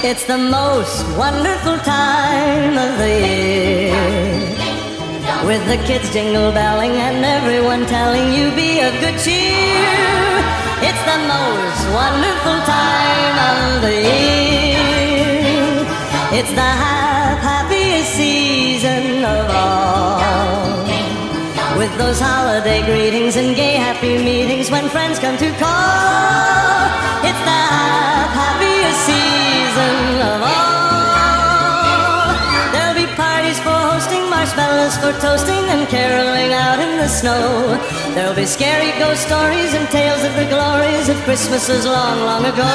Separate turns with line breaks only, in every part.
It's the most wonderful time of the year. With the kids jingle belling and everyone telling you be of good cheer. It's the most wonderful time of the year. It's the hap- happiest season of all. With those holiday greetings and gay happy meetings when friends come to call. Marshmallows for toasting, and caroling out in the snow. There'll be scary ghost stories and tales of the glories of Christmases long, long ago.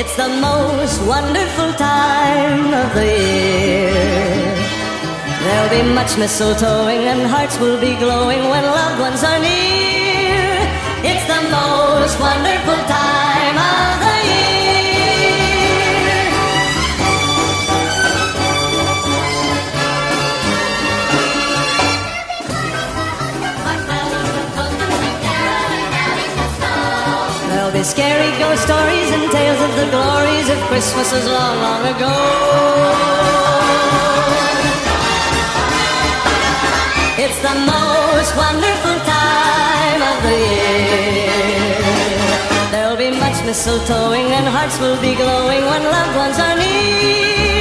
It's the most wonderful time of the year. There'll be much mistletoeing and hearts will be glowing when loved ones are near. Scary ghost stories and tales of the glories of Christmases long, long ago. It's the most wonderful time of the year. There'll be much mistletoeing and hearts will be glowing when loved ones are near.